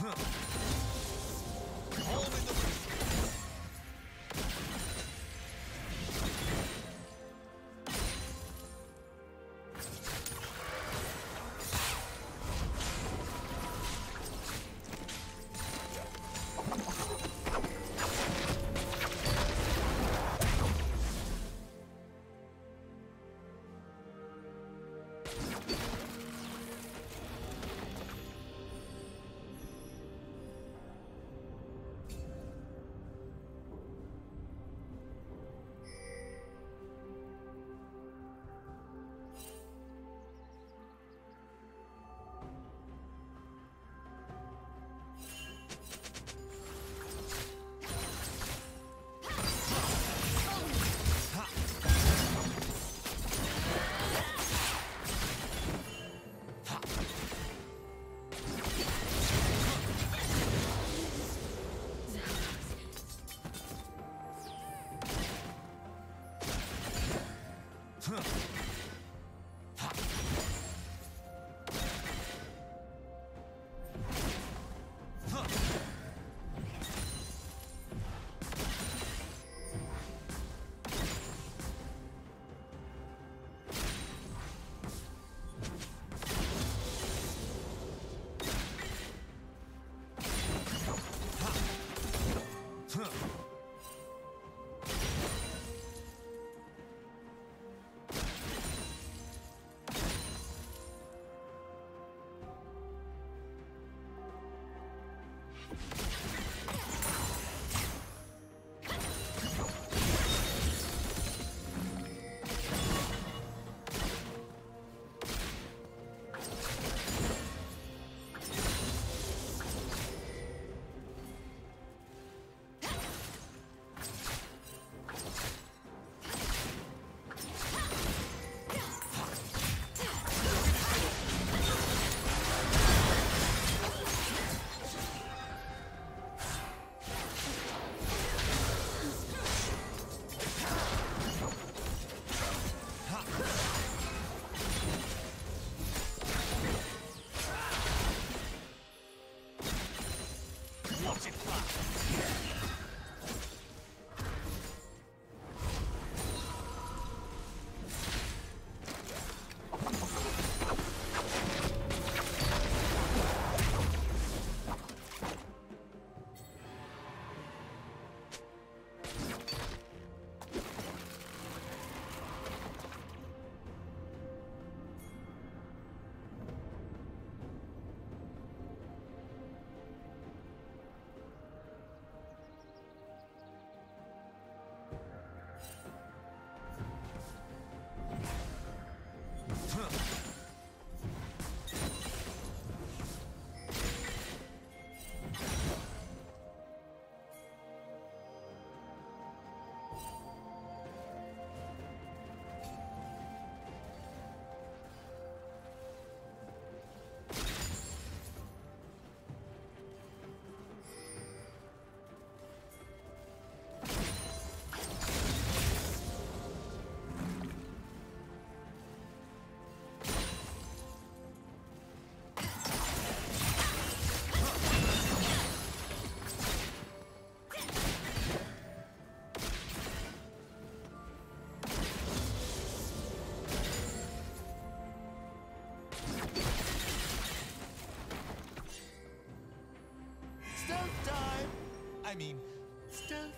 Huh. I mean, stealth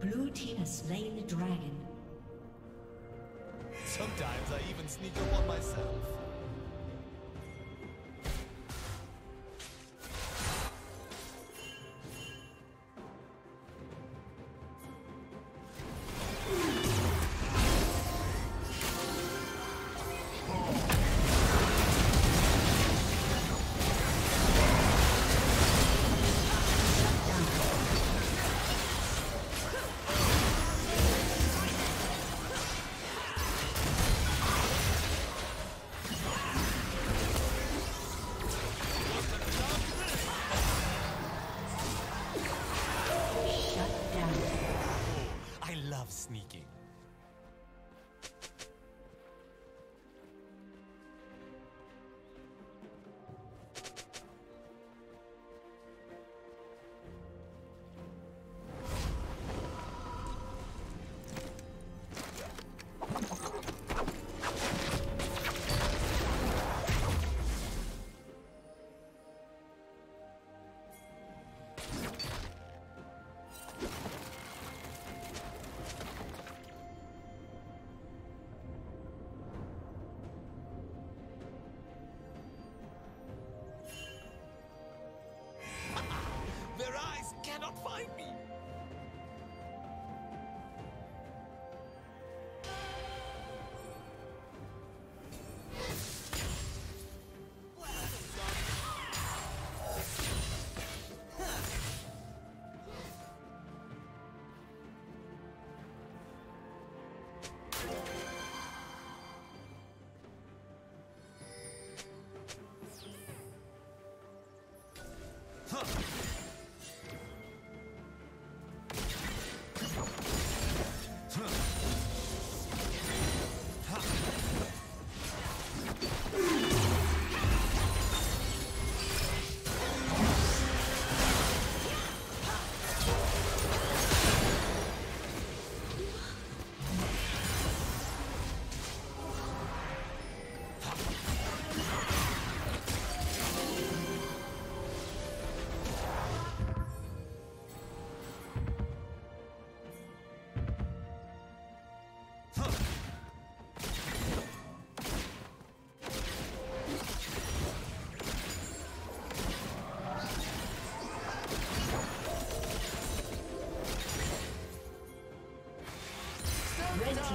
Blue team has slain the dragon. Sometimes I even sneak up on myself.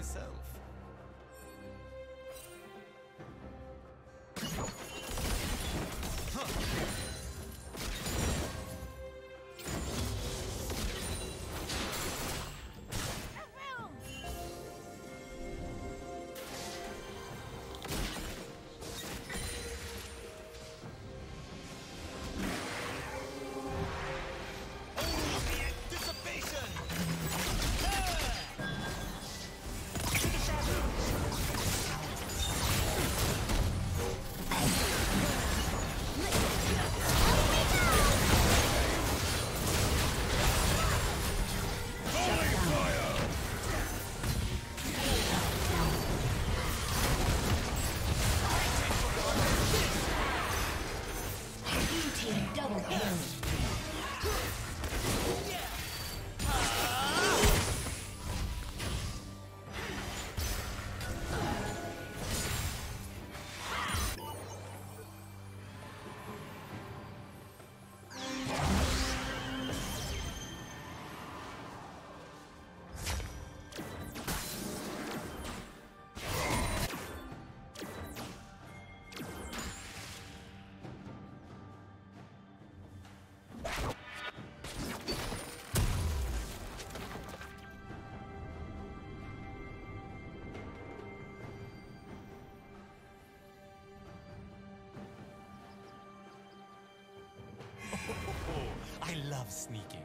Myself. I love sneaking.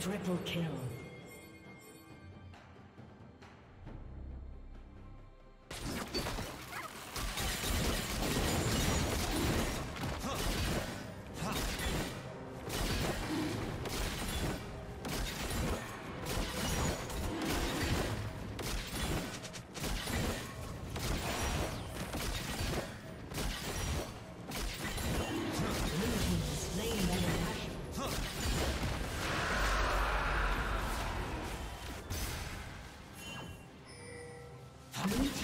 Triple kill. Blue.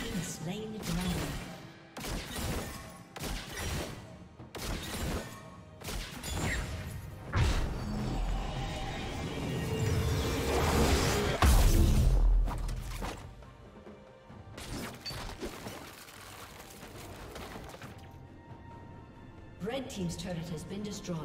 Red Team's turret has been destroyed.